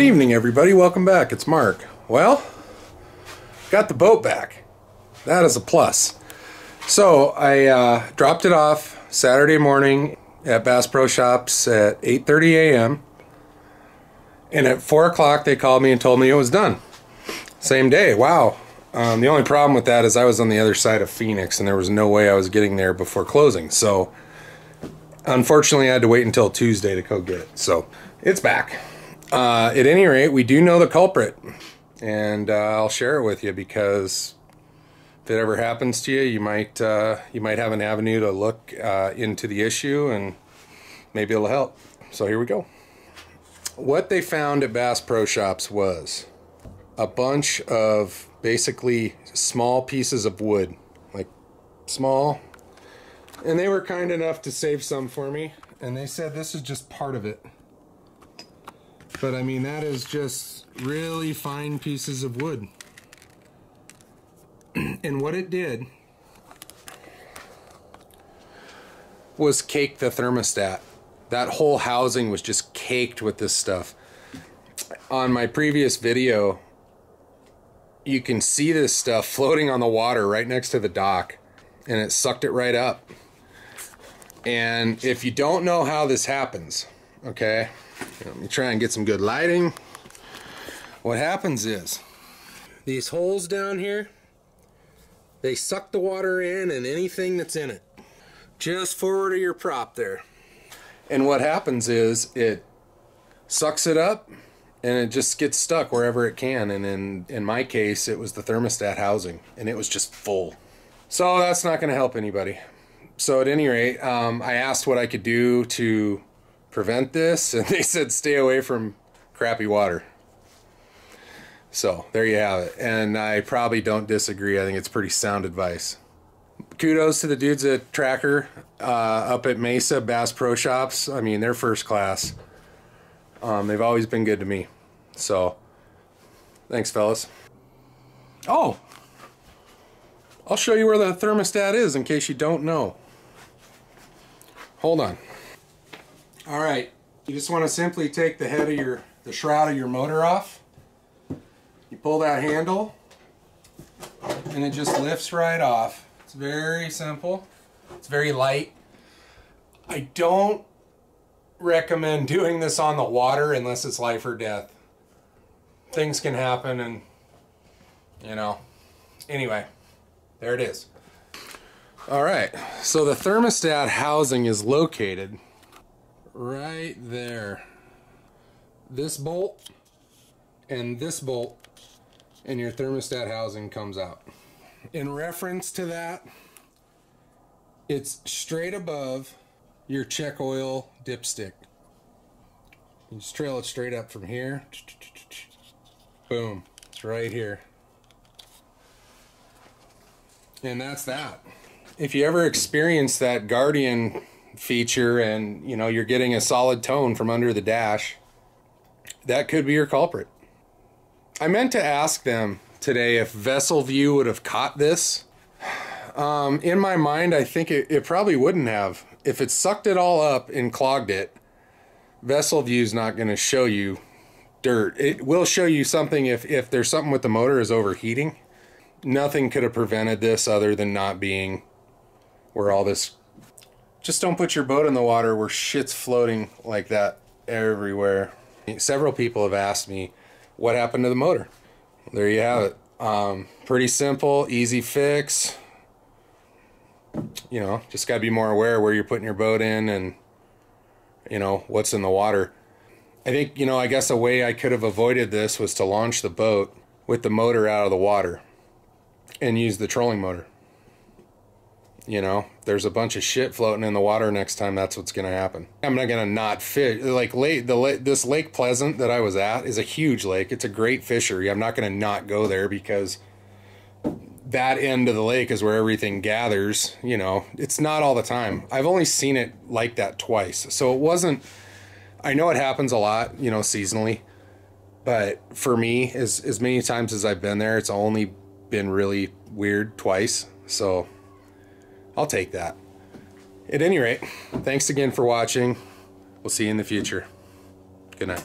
evening, everybody. Welcome back. It's Mark. Well, got the boat back. That is a plus. So I uh, dropped it off Saturday morning at Bass Pro Shops at 8:30 a.m. And at four o'clock, they called me and told me it was done. Same day. Wow. Um, the only problem with that is I was on the other side of Phoenix, and there was no way I was getting there before closing. So, unfortunately, I had to wait until Tuesday to go get it. So, it's back. Uh, at any rate, we do know the culprit, and uh, I'll share it with you because if it ever happens to you, you might uh, you might have an avenue to look uh, into the issue, and maybe it'll help. So here we go. What they found at Bass Pro Shops was a bunch of basically small pieces of wood, like small, and they were kind enough to save some for me, and they said this is just part of it. But I mean, that is just really fine pieces of wood. and what it did was cake the thermostat. That whole housing was just caked with this stuff. On my previous video, you can see this stuff floating on the water right next to the dock and it sucked it right up. And if you don't know how this happens, okay, let me try and get some good lighting. What happens is these holes down here, they suck the water in and anything that's in it. Just forward of your prop there. And what happens is it sucks it up and it just gets stuck wherever it can. And in, in my case, it was the thermostat housing and it was just full. So that's not going to help anybody. So at any rate, um, I asked what I could do to prevent this, and they said stay away from crappy water. So there you have it. And I probably don't disagree. I think it's pretty sound advice. Kudos to the dudes at Tracker uh, up at Mesa Bass Pro Shops. I mean, they're first class. Um, they've always been good to me. So thanks, fellas. Oh, I'll show you where the thermostat is in case you don't know. Hold on. All right, you just want to simply take the head of your, the shroud of your motor off. You pull that handle and it just lifts right off. It's very simple. It's very light. I don't recommend doing this on the water unless it's life or death. Things can happen and, you know, anyway, there it is. All right, so the thermostat housing is located right there. This bolt and this bolt and your thermostat housing comes out. In reference to that, it's straight above your check oil dipstick. You just trail it straight up from here. Boom. It's right here. And that's that. If you ever experience that Guardian feature and you know you're getting a solid tone from under the dash, that could be your culprit. I meant to ask them today if Vessel View would have caught this. Um, in my mind, I think it, it probably wouldn't have. If it sucked it all up and clogged it, Vessel View is not going to show you dirt. It will show you something if, if there's something with the motor is overheating. Nothing could have prevented this other than not being where all this... Just don't put your boat in the water where shit's floating like that everywhere. Several people have asked me what happened to the motor. There you have it. Um, pretty simple, easy fix. You know, just got to be more aware where you're putting your boat in and, you know, what's in the water. I think, you know, I guess a way I could have avoided this was to launch the boat with the motor out of the water and use the trolling motor. You know, there's a bunch of shit floating in the water next time. That's what's going to happen. I'm not going to not fish. Like lake, the this Lake Pleasant that I was at is a huge lake. It's a great fishery. I'm not going to not go there because that end of the lake is where everything gathers. You know, it's not all the time. I've only seen it like that twice. So it wasn't, I know it happens a lot, you know, seasonally. But for me, as, as many times as I've been there, it's only been really weird twice. So I'll take that. At any rate, thanks again for watching. We'll see you in the future. Good night.